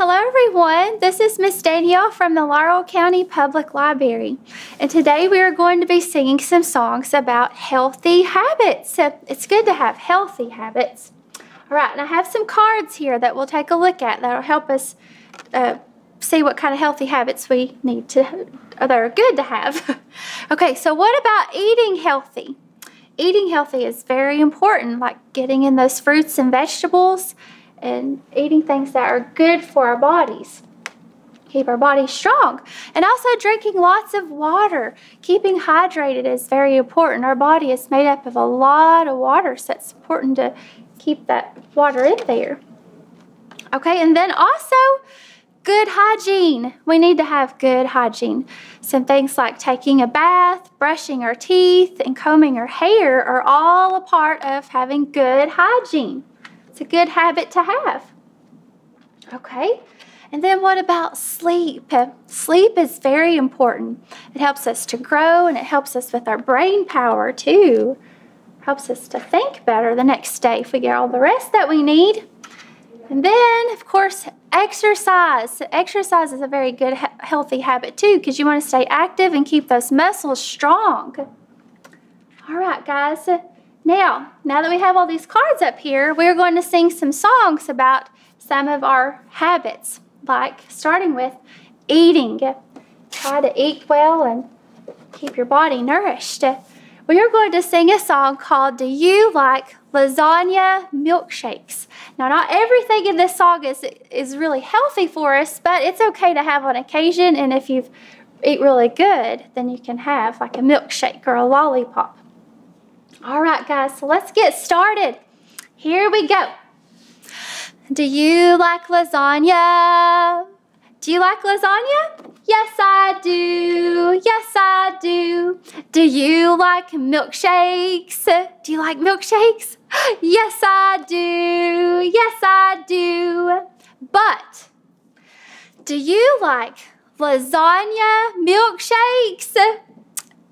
Hello everyone, this is Miss Danielle from the Laurel County Public Library and today we are going to be singing some songs about healthy habits. So It's good to have healthy habits. All right, and I have some cards here that we'll take a look at that will help us uh, see what kind of healthy habits we need to, that are good to have. okay, so what about eating healthy? Eating healthy is very important, like getting in those fruits and vegetables, and eating things that are good for our bodies. Keep our bodies strong. And also drinking lots of water. Keeping hydrated is very important. Our body is made up of a lot of water, so it's important to keep that water in there. Okay, and then also good hygiene. We need to have good hygiene. Some things like taking a bath, brushing our teeth, and combing our hair are all a part of having good hygiene. It's a good habit to have. Okay, and then what about sleep? Sleep is very important. It helps us to grow and it helps us with our brain power too. Helps us to think better the next day if we get all the rest that we need. And then, of course, exercise. Exercise is a very good, healthy habit too because you want to stay active and keep those muscles strong. All right, guys. Now, now that we have all these cards up here, we're going to sing some songs about some of our habits, like starting with eating. Try to eat well and keep your body nourished. We are going to sing a song called Do You Like Lasagna Milkshakes? Now, not everything in this song is, is really healthy for us, but it's okay to have on occasion, and if you eat really good, then you can have like a milkshake or a lollipop. All right, guys, so let's get started. Here we go. Do you like lasagna? Do you like lasagna? Yes, I do. Yes, I do. Do you like milkshakes? Do you like milkshakes? Yes, I do. Yes, I do. But do you like lasagna milkshakes?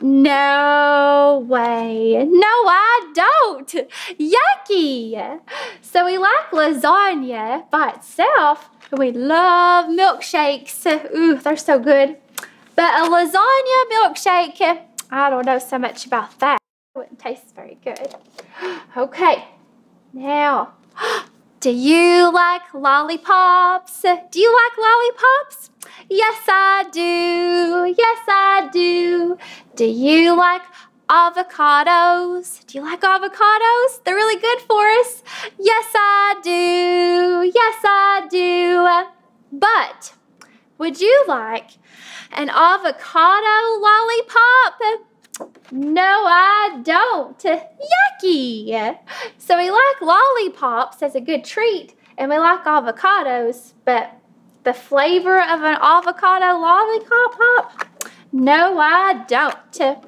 No way. No, I don't. Yucky. So we like lasagna by itself. We love milkshakes. Ooh, they're so good. But a lasagna milkshake, I don't know so much about that. It wouldn't taste very good. Okay, now, do you like lollipops? Do you like lollipops? Yes, I do. Yes, I do. Do you like avocados? Do you like avocados? They're really good for us. Yes, I do. Yes, I do. But would you like an avocado lollipop? No, I don't. Yucky. So we like lollipops as a good treat, and we like avocados, but the flavor of an avocado lollipop? No, I don't.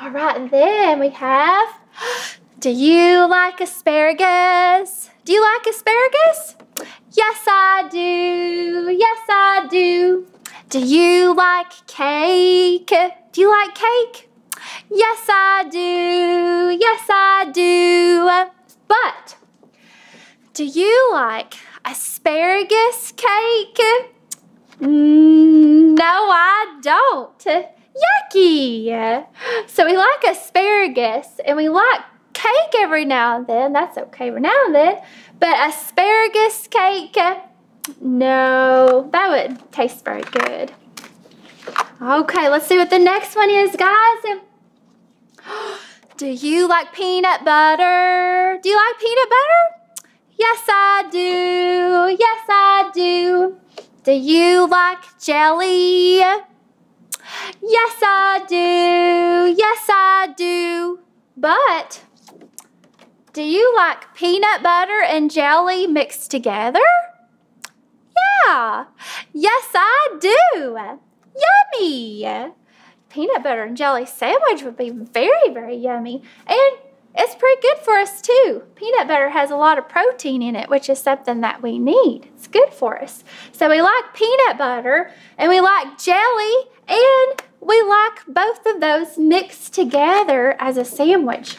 All right, and then we have, do you like asparagus? Do you like asparagus? Yes, I do. Yes, I do. Do you like cake? Do you like cake? Yes, I do. Yes, I do. But do you like asparagus cake? Mm, no, I don't. Yucky. So we like asparagus and we like cake every now and then. That's okay every now and then. But asparagus cake, eh? no, that would taste very good. Okay, let's see what the next one is, guys. Do you like peanut butter? Do you like peanut butter? Yes, I do. Yes, I do. Do you like jelly? Yes, I do. Yes, I do. But do you like peanut butter and jelly mixed together? Yeah. Yes, I do. Yummy. Peanut butter and jelly sandwich would be very, very yummy. And it's pretty good for us too. Peanut butter has a lot of protein in it, which is something that we need. It's good for us. So we like peanut butter and we like jelly and we like both of those mixed together as a sandwich.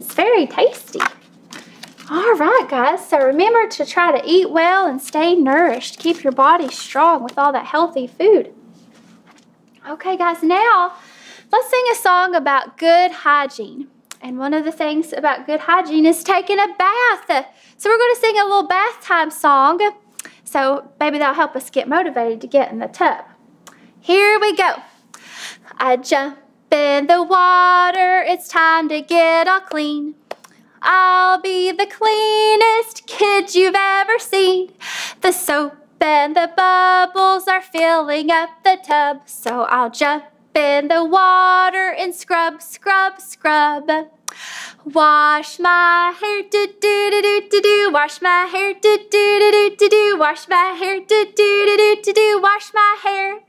It's very tasty. All right, guys. So remember to try to eat well and stay nourished. Keep your body strong with all that healthy food. Okay, guys, now let's sing a song about good hygiene. And one of the things about good hygiene is taking a bath. So we're going to sing a little bath time song. So maybe that'll help us get motivated to get in the tub. Here we go. I jump in the water, it's time to get all clean. I'll be the cleanest kid you've ever seen. The soap and the bubbles are filling up the tub, so I'll jump in the water and scrub, scrub, scrub. Wash my hair, do do do do do do. Wash my hair, do do do do do do. Wash my hair, do do do do do do. Wash my hair.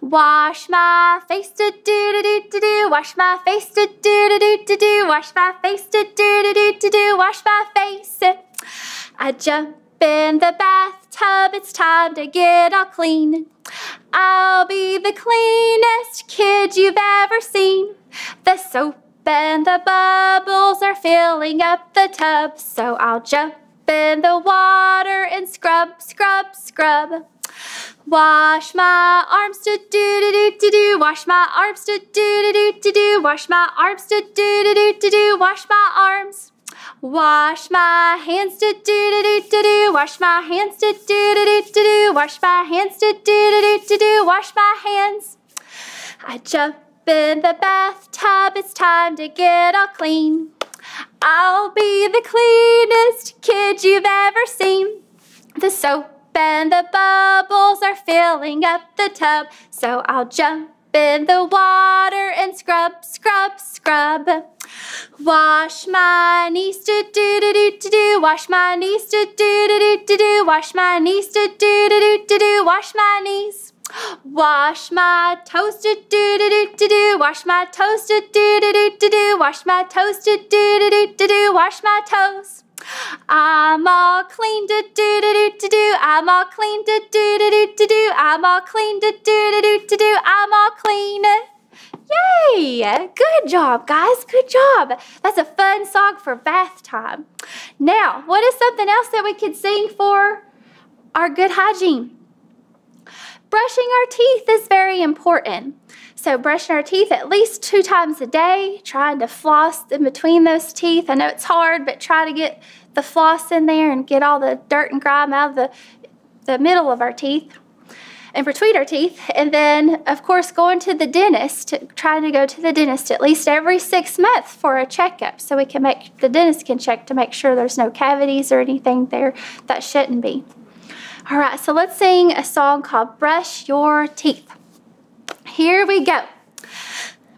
Wash my face, do do do do do do. Wash my face, do do do do do do. Wash my face, do do do do do do. Wash my face. I jump in the bathtub, it's time to get all clean. I'll be the cleanest kid you've ever seen. The soap and the bubbles are filling up the tub, so I'll jump in the water and scrub, scrub, scrub. Wash my arms, do do do do do do. Wash my arms, do do do do do do. Wash my arms, do do do do do do. Wash my arms. Wash my hands, do do do do do do. Wash my hands, do do do do do do. Wash my hands, do do do do do do. Wash my hands. I jump in the bathtub, it's time to get all clean. I'll be the cleanest kid you've ever seen. The soap and the bubbles are filling up the tub, so I'll jump in the water and scrub, scrub, scrub. Wash my knees, do do do do do do. Wash my knees, do do do do do do. Wash my knees, do do do do do do. Wash my knees. Wash my toes, do do do do do do. Wash my toes, do do do do do do. Wash my toes, do do do do do do. Wash my toes. I'm all clean, do do do do do do. I'm all clean, do do do do do do. I'm all clean, do do do do do do. I'm all clean. Yay! Good job, guys. Good job. That's a fun song for bath time. Now, what is something else that we could sing for our good hygiene? Brushing our teeth is very important. So brushing our teeth at least two times a day, trying to floss in between those teeth. I know it's hard, but try to get the floss in there and get all the dirt and grime out of the, the middle of our teeth and between our teeth. And then, of course, going to the dentist, trying to go to the dentist at least every six months for a checkup so we can make, the dentist can check to make sure there's no cavities or anything there that shouldn't be. All right, so let's sing a song called Brush Your Teeth. Here we go.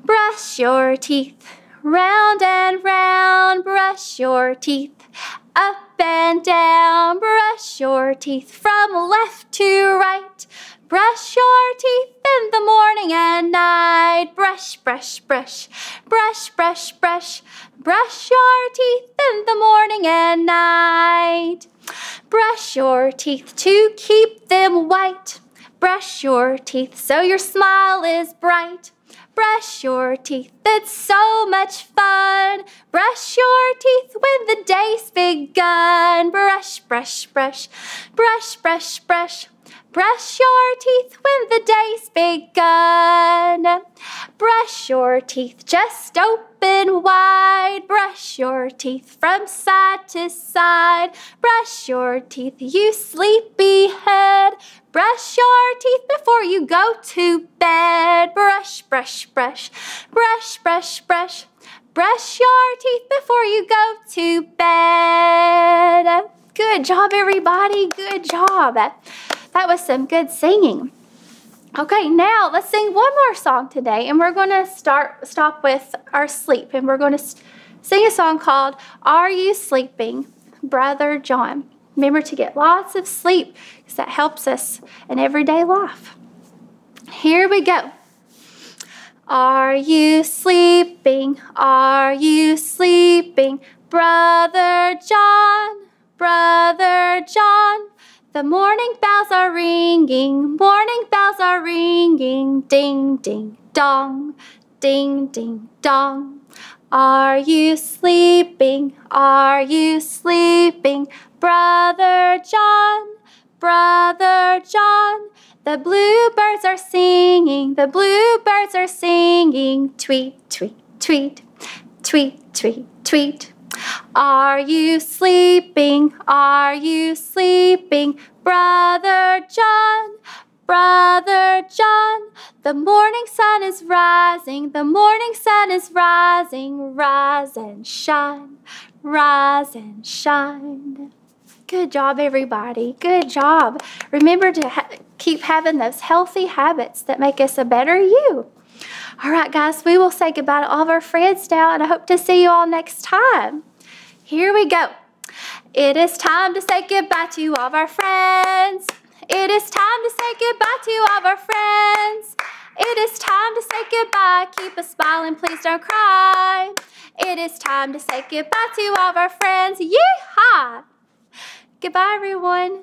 Brush your teeth, round and round, brush your teeth, up and down, brush your teeth from left to right. Brush your teeth in the morning and night. Brush, brush, brush, brush, brush, brush. Brush your teeth in the morning and night. Brush your teeth to keep them white. Brush your teeth so your smile is bright. Brush your teeth, it's so much fun. Brush your teeth when the day's begun. Brush, brush, brush, brush, brush, brush. Brush your teeth when the day's begun. Brush your teeth just open wide. Brush your teeth from side to side. Brush your teeth, you sleepy head. Brush your teeth before you go to bed. Brush, brush, brush, brush, brush, brush. Brush your teeth before you go to bed. Good job, everybody. Good job. That was some good singing. Okay, now let's sing one more song today, and we're going to start stop with our sleep, and we're going to sing a song called "Are You Sleeping, Brother John." Remember to get lots of sleep, because that helps us in everyday life. Here we go. Are you sleeping? Are you sleeping, Brother John? Brother John? The morning bells are ringing, morning bells are ringing, ding, ding, dong, ding, ding, dong. Are you sleeping? Are you sleeping? Brother John, Brother John. The bluebirds are singing, the bluebirds are singing. Tweet, tweet, tweet, tweet, tweet, tweet. Are you sleeping? Are you sleeping? Brother John, Brother John, the morning sun is rising, the morning sun is rising, rise and shine, rise and shine. Good job, everybody. Good job. Remember to ha keep having those healthy habits that make us a better you. All right, guys, we will say goodbye to all of our friends now, and I hope to see you all next time. Here we go. It is time to say goodbye to all of our friends. It is time to say goodbye to all of our friends. It is time to say goodbye. Keep a smiling, please don't cry. It is time to say goodbye to all of our friends. Yeehaw! Goodbye, everyone.